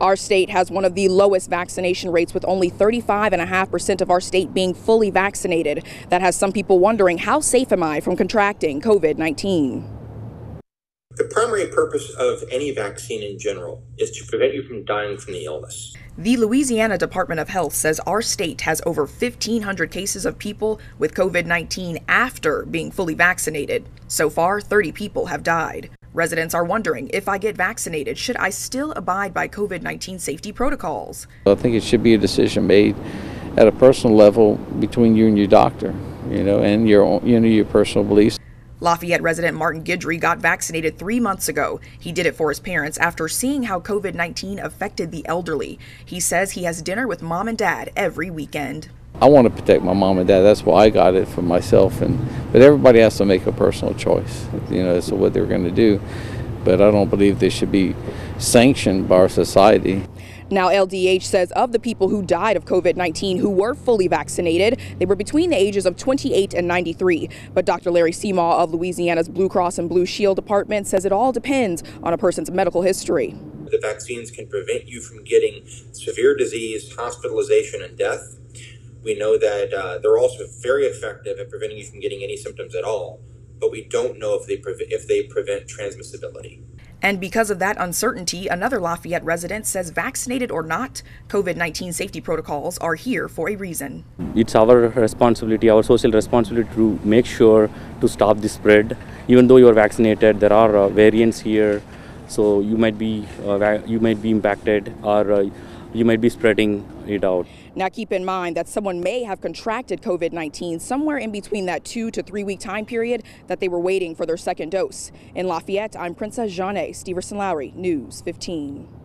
Our state has one of the lowest vaccination rates with only 35.5% of our state being fully vaccinated. That has some people wondering how safe am I from contracting COVID 19? The primary purpose of any vaccine in general is to prevent you from dying from the illness. The Louisiana Department of Health says our state has over 1,500 cases of people with COVID 19 after being fully vaccinated. So far, 30 people have died. Residents are wondering if I get vaccinated, should I still abide by COVID 19 safety protocols? I think it should be a decision made at a personal level between you and your doctor, you know, and your, you know, your personal beliefs. Lafayette resident Martin Guidry got vaccinated three months ago. He did it for his parents after seeing how COVID 19 affected the elderly. He says he has dinner with mom and dad every weekend. I want to protect my mom and dad. That's why I got it for myself. And but everybody has to make a personal choice, you know, as to what they're going to do. But I don't believe they should be sanctioned by our society. Now, LDH says of the people who died of COVID 19 who were fully vaccinated, they were between the ages of 28 and 93. But Dr. Larry Seymour of Louisiana's Blue Cross and Blue Shield Department says it all depends on a person's medical history. The vaccines can prevent you from getting severe disease, hospitalization, and death. We know that uh, they're also very effective at preventing you from getting any symptoms at all, but we don't know if they, pre- if they prevent transmissibility. And because of that uncertainty, another Lafayette resident says vaccinated or not, COVID 19 safety protocols are here for a reason. It's our responsibility, our social responsibility to make sure to stop the spread. Even though you're vaccinated, there are uh, variants here, so you might be uh, you might be impacted or uh, you might be spreading it out. Now, keep in mind that someone may have contracted COVID 19 somewhere in between that two to three week time period that they were waiting for their second dose. In Lafayette, I'm Princess Jeanne Steverson Lowry, News 15.